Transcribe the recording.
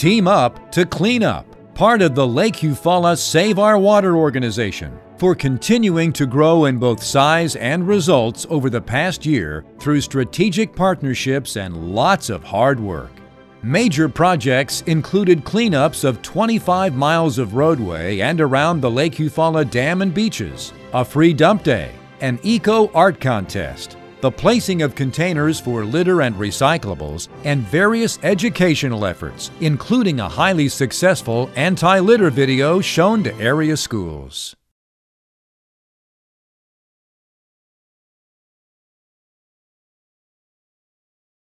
Team Up to Clean Up, part of the Lake Eufaula Save Our Water organization, for continuing to grow in both size and results over the past year through strategic partnerships and lots of hard work. Major projects included cleanups of 25 miles of roadway and around the Lake Eufaula Dam and beaches, a free dump day, an eco art contest, the placing of containers for litter and recyclables, and various educational efforts, including a highly successful anti litter video shown to area schools.